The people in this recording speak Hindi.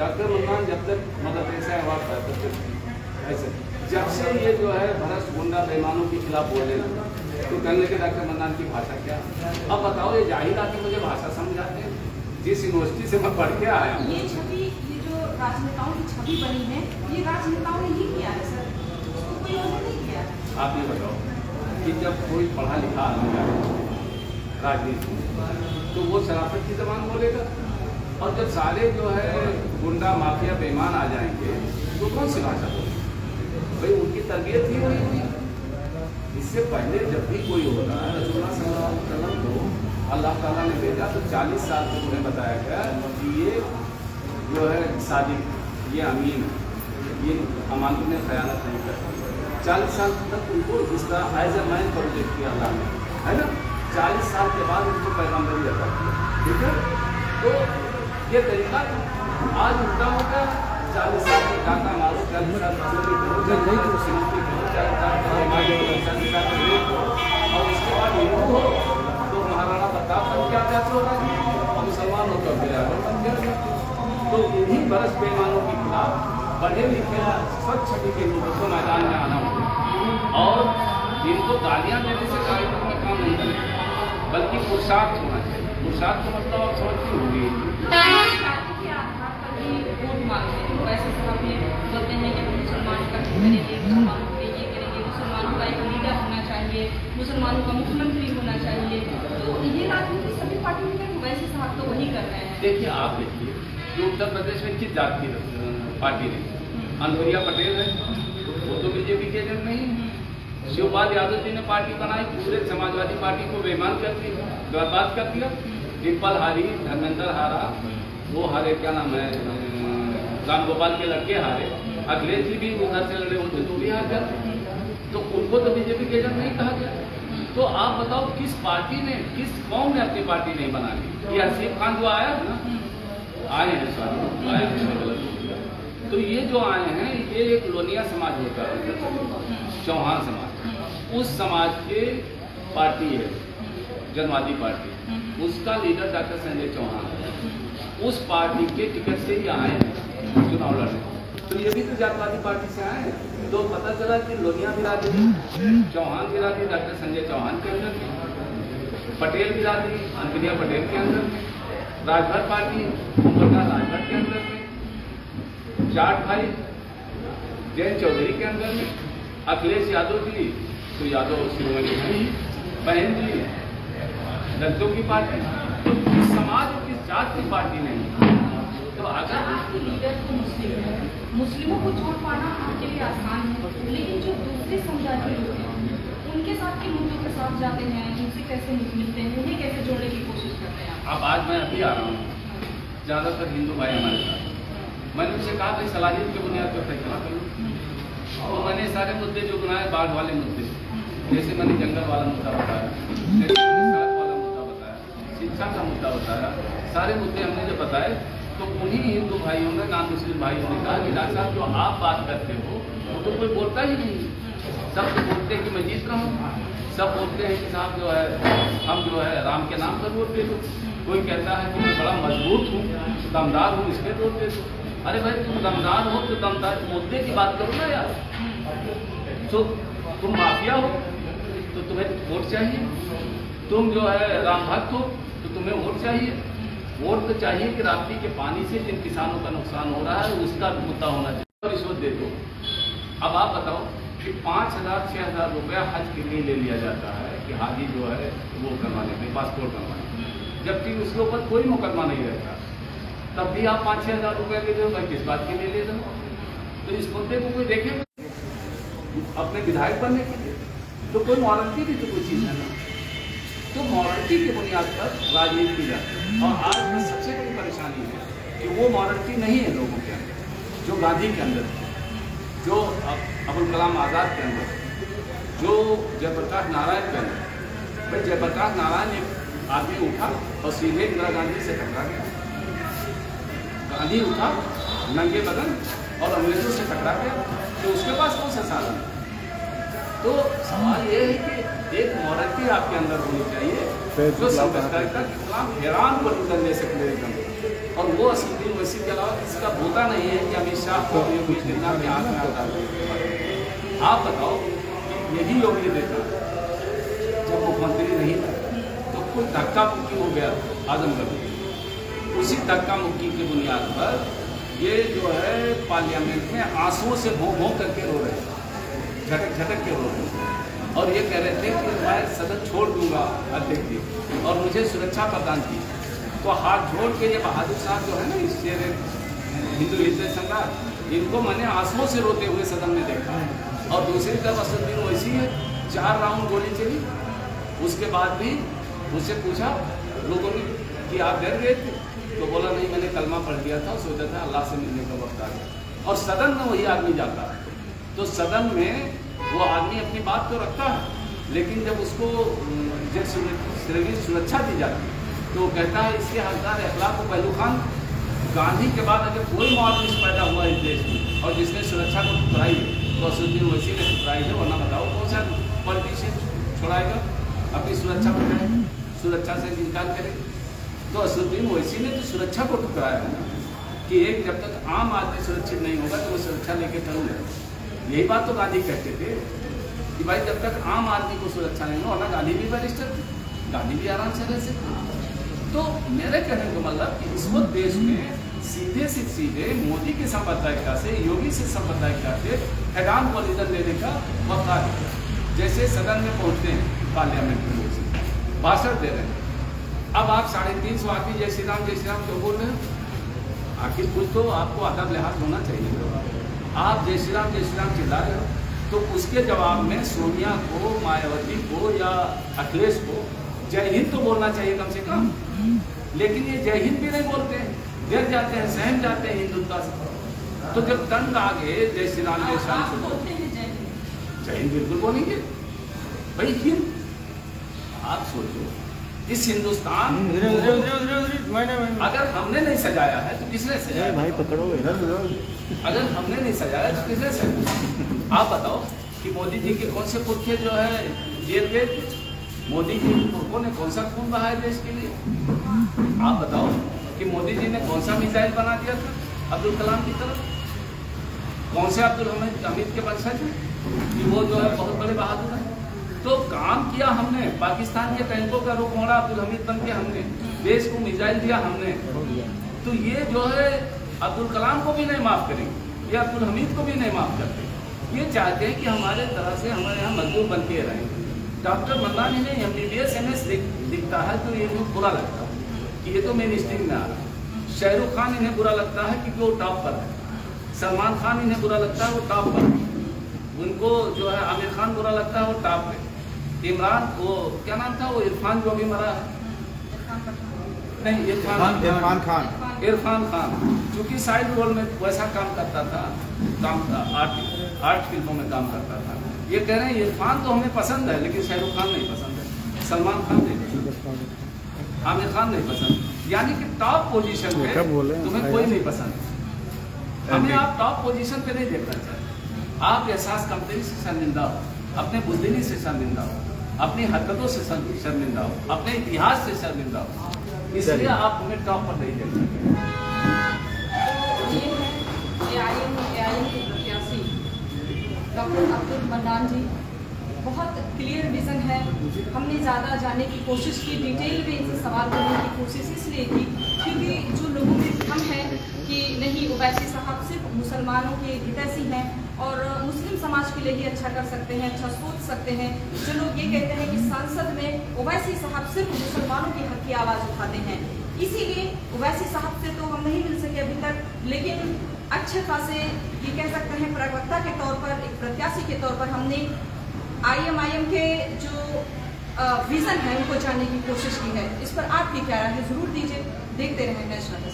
डॉक्टर मन्नान जब तक मदर टेरेसा है तब तक ऐसे। जब से ये जो है भरस गुंडा बेईमानों के खिलाफ बोले तो कहने के डॉक्टर मन्नान की भाषा क्या? अब बताओ ये ज़ाहिर आके मुझे भाषा समझाते हैं? जिस यूनिवर्सिटी से मैं पढ़ के आया हूँ। ये छवि ये जो राजनेताओं की छवि बनी है ये राजनेताओं ने ही किया है सर। उसको कोई और नहीं किया? आप ये बताओ कि जब कोई पढ़ा लिखा आदमी राजनीति तो वो शराफत की जबान बोलेगा? और जब सारे जो है गुंडा, माफिया बेमान आ जाएँगे तो कौन सी भाषा बोलेंगे? भाई, उनकी तरबियत ही वही हुई इससे पहले जब भी कोई होता है अलैहि वसल्लम को अल्लाह ताला ने भेजा तो 40 साल तक उन्हें बताया गया कि ये जो है सादिक, ये अमीन ये अमानत में खयानत नहीं करती। चालीस साल तक उनको इस तरह एज ए मैन प्रोजेक्ट किया अल्लाह ने। है ना? चालीस साल के बाद उनको पैगम्बरी अदा किया ठीक है? तो ये तरीका आज उल्टा हो गया चालीस साल के डाका मारो चालीस साल की की की और उसके बाद हिंदू हो तो महाराणा प्रताप बन के अत्याचार हो रहा है और मुसलमान हो तो बिराबर बन गया तो इन्हीं बरस बेईमानों के खिलाफ पढ़े लिखे स्वच्छ के लोगों को मैदान में आना होगा। और इनको गालियाँ देने से कार्यक्रम में काम नहीं बल्कि पुरुषार्थ होना चाहिए। पुरुषार्थ का मतलब आप समझती होंगी। देखिए आप देखिए कि उत्तर प्रदेश में किस जात की पार्टी ने अनुप्रिया पटेल है वो तो बीजेपी के एजेंट नहीं है। शिवपाल यादव जी ने पार्टी बनाई पूरे समाजवादी पार्टी को बेमान कर दिया बर्बाद कर दिया। डिम्पल हारी धर्मेंद्र हारा वो हारे क्या नाम है राम गोपाल के लड़के हारे। अखिलेश जी भी उधर से लड़े होते तो भी हार गए तो उनको तो बीजेपी के एजेंट नहीं कहा गया। तो आप बताओ, किस पार्टी ने, किस कौन ने अपनी पार्टी नहीं बना ली ये हसीब खान जो आया ना, आए हैं सॉरी आए गलत तो ये जो आए हैं, ये एक लोनिया समाज होता है, चौहान समाज। उस समाज के पार्टी है, जनवादी पार्टी। उसका लीडर डॉक्टर संजय चौहान उस पार्टी के टिकट से ही आए हैं चुनाव लड़ने। तो ये भी तो जातवादी पार्टी से आए हैं? तो पता चला कि लोनिया बिरादरी चौहान बिरादरी डॉक्टर संजय चौहान के अंदर पटेल बिरादरी अनप्रिया पटेल के अंदर राजभर पार्टी ओम प्रकाश राजभर के अंदर में जाट भाई जयंत चौधरी के अंदर में अखिलेश यादव जी तो यादव शिरोमणि बहन जी दलितों की पार्टी तो किस समाज और किस जात की पार्टी नहीं तो अगर आपके लीडर तो मुस्लिम को छोड़ पाना आपके लिए आसान है। लेकिन जो दूसरे समुदाय के लोग हैं, उनके साथ के मुद्दों के साथ जाते हैं, उनसे कैसे मिलते हैं, उन्हें कैसे जोड़ने की कोशिश करते हैं अब आज मैं अभी आ रहा हूँ। ज़्यादातर हिंदू भाई हमारे साथ मैंने उनसे कहा, भाई, सलाहियत के बुनियाद पर फैसला करो। और मैंने सारे मुद्दे जो बनाए बाढ़ वाले मुद्दे। जैसे मैंने जंगल वाला मुद्दा बताया वाला मुद्दा बताया, शिक्षा का मुद्दा बताया, सारे मुद्दे हमने जो बताए तो उन्हीं हिंदू भाइयों ने नान मुस्लिम भाइयों ने कहा कि डॉक्टर साहब, जो आप बात करते हो, वो तो कोई बोलता ही नहीं सब तो बोलते हैं कि मैं जीत रहा हूँ। सब बोलते हैं कि साहब जो है, हम जो है, राम के नाम पर वोट दे दो। कोई कहता है कि मैं बड़ा मज़बूत हूँ, दमदार हूँ इसके वोट दे दो। अरे भाई, तुम दमदार हो तो दमदार मुद्दे की बात करो ना यार। तो तुम माफिया हो तो तुम्हें वोट चाहिए। तुम जो है राम भक्त हो तो तुम्हें वोट चाहिए। वोट तो चाहिए कि राप्ती के पानी से जिन किसानों का नुकसान हो रहा है, उसका मुद्दा होना चाहिए। और रिश्वत दे दो अब आप बताओ कि पाँच हज़ार छः हज़ार रुपया हज के लिए ले लिया जाता है कि हाजी जो है वो करवाने में पासपोर्ट करवाने जबकि उसके ऊपर कोई मुकदमा नहीं रहता। तब भी आप पाँच छः हज़ार रुपया ले रहे हो किस बात के लिए ले हो? तो इस मुद्दे को कोई देखे? अपने विधायक बनने के लिए? तो कोई मॉरलिटी भी तो कोई चीज़ है ना? तो मॉरलिटी की बुनियाद पर राजनीति की जाती है। और आज की सबसे बड़ी परेशानी है कि वो मॉरलिटी नहीं है लोगों के अंदर, जो गांधी के अंदर जो अब- अबुल कलाम आज़ाद के अंदर जो जयप्रकाश नारायण के अंदर भाई, जयप्रकाश नारायण एक आदमी उठा और सीधे इंदिरा गांधी से टकरा गया। गांधी उठा, नंगे बदन और अंग्रेज़ों से टकरा गया तो उसके पास कौन सा साधन है? तो सवाल ये है कि एक मॉरलिटी आपके अंदर होनी चाहिए जो संवैधानिकता के हैरान को निकलने से प्रेरित बने और वो असुद्दीन ओवैसी के अलावा किसी का होता नहीं है कि अमित शाह को योगी आदित्यनाथ के हाथ में आता आप बताओ यही योगी देता जब मुख्यमंत्री नहीं था तो कोई धक्का मुक्की हो गया आजमगढ़ में। उसी धक्का मुक्की की बुनियाद पर ये जो है पार्लियामेंट में आंसुओं से भों भों करके रो रहे हैं। झटक झटक के रो रहे और ये कह रहे थे कि मैं सदन छोड़ दूँगा अध्यक्ष जी और मुझे सुरक्षा प्रदान की। तो हाथ जोड़ के ये बहादुर साहब जो है ना, इस शेर हिंदू हृदय सम्राट इनको मैंने आंसुओं से रोते हुए सदन में देखा। और दूसरी तरफ़ असदुद्दीन वैसी है, चार राउंड गोली चली। उसके बाद भी मुझसे पूछा, लोगों ने कि आप डर गए थे? तो बोला, नहीं, मैंने कलमा पढ़ दिया था, सोचा था अल्लाह से मिलने का वक्त आ गया। और सदन में वही आदमी जाता। तो सदन में वो आदमी अपनी बात तो रखता है, लेकिन जब उसको जब सुरक्षा दी जाती है तो कहता है, इसके हकदार अखलाक को पहलू खान, गांधी के बाद अगर कोई मुआवज पैदा हुआ इस देश में, और जिसने सुरक्षा को ठुकराई है तो असुद्दीन वैसी ने ठुकराई है, वरना बताओ कौन सा पॉलिटिशियन छोड़ाएगा? अपनी सुरक्षा बनाए सुरक्षा से इनकार करे। तो असुद्दीन ओवैसी ने तो सुरक्षा को ठुकराया कि एक जब तक आम आदमी सुरक्षित नहीं होगा तो वो सुरक्षा लेके करूँगा यही बात तो गांधी कहते थे कि भाई जब तक आम आदमी को सुरक्षा नहीं हो ना गांधी भी बैरिस्टर थे। गांधी भी आराम से रह सकते तो मेरे कहने को मतलब कि इस वक्त देश में सीधे से सीधे मोदी की संप्रदायिकता से, योगी से संप्रदायिकता से हैरान पॉलिजन देने का मौका जैसे सदन में पहुँचते हैं पार्लियामेंट में भाषण दे रहे हैं। अब आप साढ़े तीन सौ आदमी, जय श्री राम, जय श्री राम, क्यों बोल रहे हैं? आखिर कुछ तो आपको अदब लिहाज होना चाहिए। आप जय श्री राम जय श्री राम चिल्ला रहे हो तो उसके जवाब में सोनिया को मायावती को या अखिलेश को जय हिंद तो बोलना चाहिए कम से कम लेकिन ये जय हिंद भी नहीं बोलते डर जाते हैं सहम जाते हैं हिंदुत्व से तो जब तंग आ गए जय श्री राम जय श्री राम जय हिंद बिल्कुल बोलेंगे भाई हिंद आप सोचो इस हिंदुस्तान अगर हमने नहीं सजाया है तो किसने सजाया भाई पकड़ो अगर हमने नहीं सजाया तो किसने सजाया? आप बताओ कि मोदी जी के कौन से पुरखे जो है जेल गए मोदी जी पुरखों ने कौन सा खून बहाया देश के लिए? आप बताओ कि मोदी जी ने कौन सा मिसाइल बना दिया था अब्दुल कलाम की तरफ़? कौन से अब्दुल हमीद हमीद के वंशज कि वो जो है बहुत बड़े बहादुर हैं। तो काम किया हमने। पाकिस्तान के टैंकों का रुख मोड़ा अब्दुल हमीद बन के हमने। देश को मिसाइल दिया हमने। तो ये जो है अब्दुल कलाम को भी नहीं माफ़ करेंगे ये अब्दुल हमीद को भी नहीं माफ़ करते। ये चाहते हैं कि हमारे तरह से हमारे यहाँ मजदूर बन के रहें। डॉक्टर मल्लानी ने M B B S M S दिखता है तो ये बहुत बुरा लगता है कि ये तो मेन स्ट्रीम में आ रहा है। शाहरुख खान इन्हें बुरा लगता है क्योंकि वो टॉप पर है। सलमान खान इन्हें बुरा लगता है वो टॉप पर है। उनको जो है आमिर खान बुरा लगता है वो टॉप पे इमरान वो क्या नाम था वो इरफान जो भी मरा है? नहीं इरफान इरफान खान। इरफान खान क्योंकि साइड रोल में वैसा काम करता था काम आर्ट आर्ट फ़िल्मों में काम करता था। ये कह रहे हैं इरफान तो हमें पसंद है लेकिन शाहरुख खान नहीं पसंद है सलमान खान नहीं पसंद आमिर खान नहीं पसंद। यानी कि टॉप पोजीशन पे तुम्हें कोई नहीं पसंद। हमें आप टॉप पोजीशन पे नहीं देखना चाहते। आप एहसास कंपनी से शर्मिंदा हो अपने बुद्धिनी से शर्मिंदा हो अपनी हरकतों से शर्मिंदा हो अपने इतिहास से शर्मिंदा हो। इसलिए आप हमें टॉप पर नहीं देख सकते। डॉक्टर अब्दुल मन्नान जी, बहुत क्लियर विज़न है। हमने ज़्यादा जानने की कोशिश की डिटेल में इनसे सवाल करने की कोशिश इसलिए की क्योंकि जो लोगों में भ्रम है कि नहीं, ओवैसी साहब सिर्फ़ मुसलमानों के हितैषी हैं और मुस्लिम समाज के लिए ही अच्छा कर सकते हैं अच्छा सोच सकते हैं। जो लोग ये कहते हैं कि संसद में ओवैसी साहब सिर्फ़ मुसलमानों के हक की आवाज़ उठाते हैं। इसीलिए ओवैसी साहब से तो हम नहीं मिल सके अभी तक, लेकिन अच्छे खासे ये कह सकते हैं, प्रवक्ता के तौर पर, एक प्रत्याशी के तौर पर हमने आईएमआईएम के जो विजन है उनको जानने की कोशिश की है। इस पर आपकी क्या राय है? ज़रूर दीजिए, देखते रहें नेशनल